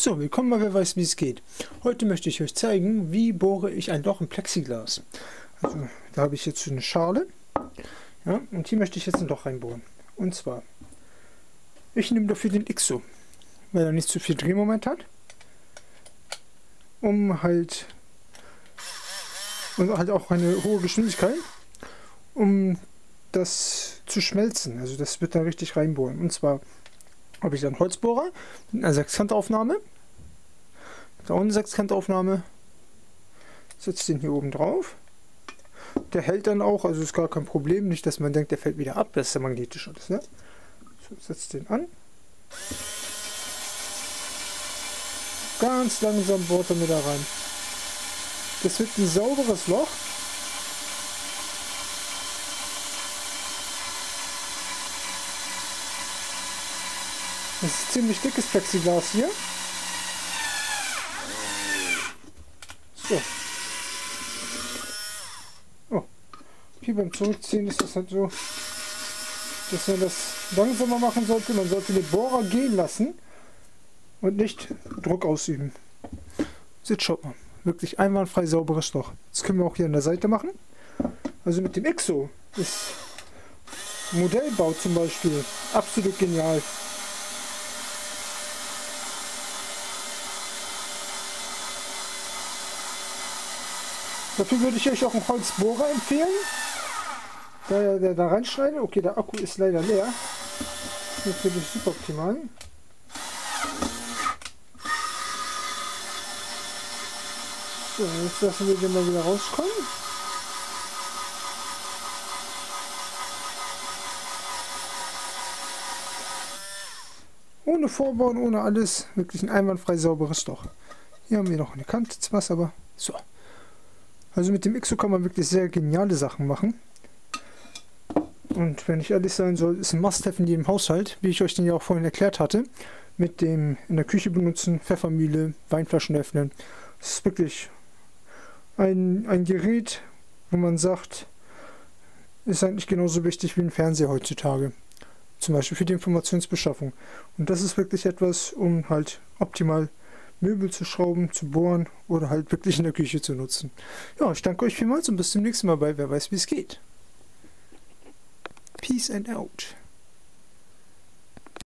So, willkommen bei Wer weiß wie es geht. Heute möchte ich euch zeigen, wie bohre ich ein Loch im Plexiglas. Also, da habe ich jetzt eine Schale. Ja, und hier möchte ich jetzt ein Loch reinbohren. Und zwar, ich nehme dafür den IXO, weil er nicht zu viel Drehmoment hat. Um halt, und halt auch eine hohe Geschwindigkeit, um das zu schmelzen. Also das wird da richtig reinbohren. Und zwar habe ich dann Holzbohrer mit einer Sechskantaufnahme. Da eine Sechskantaufnahme. Setze den hier oben drauf. Der hält dann auch, also ist gar kein Problem. Nicht, dass man denkt, der fällt wieder ab. Das ist ja magnetisch alles. Ne? So, setzt den an. Ganz langsam bohrt er mir da rein. Das wird ein sauberes Loch. Das ist ziemlich dickes Plexiglas hier. So. Oh. Hier beim Zurückziehen ist das halt so, dass man das langsamer machen sollte. Man sollte den Bohrer gehen lassen und nicht Druck ausüben. Jetzt schaut mal. Wirklich einwandfrei sauberes Loch. Das können wir auch hier an der Seite machen. Also mit dem IXO ist Modellbau zum Beispiel absolut genial. Dafür würde ich euch auch einen Holzbohrer empfehlen. Da, da, da reinschneiden. Okay, der Akku ist leider leer. Das ist natürlich super optimal. So, jetzt lassen wir den mal wieder rauskommen. Ohne Vorbauen, ohne alles. Wirklich ein einwandfrei sauberes Loch. Hier haben wir noch eine Kante, was aber. So. Also mit dem IXO kann man wirklich sehr geniale Sachen machen. Und wenn ich ehrlich sein soll, ist ein Must-Have in jedem Haushalt, wie ich euch den ja auch vorhin erklärt hatte. Mit dem in der Küche benutzen, Pfeffermühle, Weinflaschen öffnen. Das ist wirklich ein, ein Gerät, wo man sagt, ist eigentlich genauso wichtig wie ein Fernseher heutzutage. Zum Beispiel für die Informationsbeschaffung. Und das ist wirklich etwas, um halt optimal Möbel zu schrauben, zu bohren oder halt wirklich in der Küche zu nutzen. Ja, ich danke euch vielmals und bis zum nächsten Mal bei Wer weiß wie es geht. Peace and out.